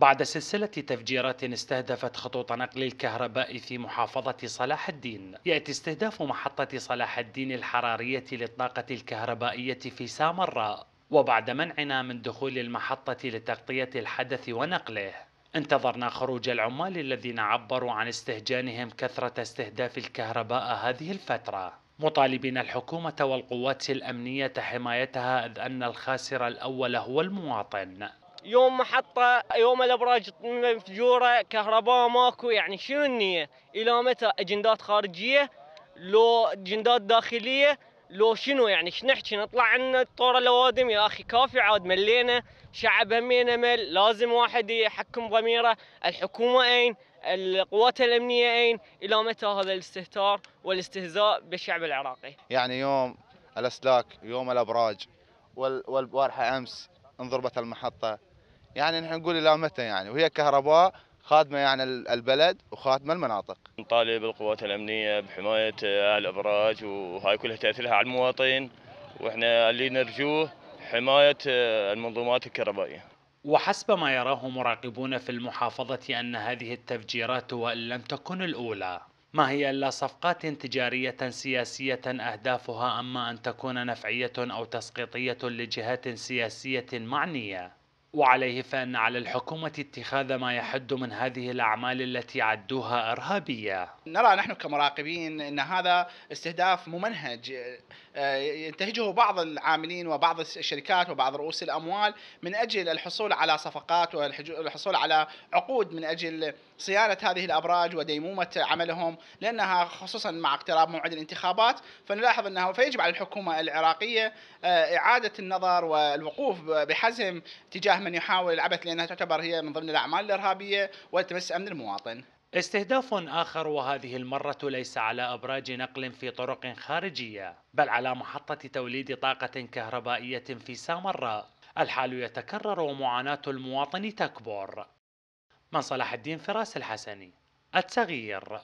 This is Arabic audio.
بعد سلسلة تفجيرات استهدفت خطوط نقل الكهرباء في محافظة صلاح الدين. يأتي استهداف محطة صلاح الدين الحرارية للطاقة الكهربائية في سامراء وبعد منعنا من دخول المحطة لتغطية الحدث ونقله. انتظرنا خروج العمال الذين عبروا عن استهجانهم كثرة استهداف الكهرباء هذه الفترة. مطالبين الحكومة والقوات الأمنية حمايتها إذ أن الخاسر الأول هو المواطن. يوم محطة يوم الأبراج مفجورة كهرباء ماكو. يعني شنو النية؟ إلى متى؟ أجندات خارجية؟ لو أجندات داخلية؟ لو شنو؟ يعني شنو نحكي؟ نطلع عنا طور الأوادم. يا أخي كافي عاد ملينا. شعب همينا مل. لازم واحد يحكم ضميره. الحكومة أين؟ القوات الأمنية أين؟ إلى متى هذا الاستهتار والاستهزاء بالشعب العراقي؟ يعني يوم الأسلاك يوم الأبراج والبارحه أمس انضربت المحطة. يعني نحن نقول إلى متى يعني وهي كهرباء خادمة يعني البلد وخادمة المناطق. نطالب القوات الأمنية بحماية الأبراج وهاي كلها تأثيرها على المواطن وإحنا اللي نرجوه حماية المنظومات الكهربائية. وحسب ما يراه مراقبون في المحافظة أن هذه التفجيرات وإن لم تكن الأولى ما هي إلا صفقات تجارية سياسية أهدافها أما أن تكون نفعية أو تسقيطية لجهات سياسية معنية وعليه فإن على الحكومة اتخاذ ما يحد من هذه الأعمال التي عدوها إرهابية. نرى نحن كمراقبين أن هذا استهداف ممنهج. آه، ينتهجه بعض العاملين وبعض الشركات وبعض رؤوس الأموال من أجل الحصول على صفقات والحصول على عقود من أجل صيانة هذه الأبراج وديمومة عملهم لأنها خصوصا مع اقتراب موعد الانتخابات فنلاحظ أنه فيجب على الحكومة العراقية آه، إعادة النظر والوقوف بحزم تجاه من يحاول العبث لأنها تعتبر هي من ضمن الأعمال الإرهابية وتمس أمن المواطن. استهداف آخر وهذه المرة ليس على أبراج نقل في طرق خارجية بل على محطة توليد طاقة كهربائية في سامراء. الحال يتكرر ومعاناة المواطن تكبر. من صلاح الدين فراس الحسني التغيير.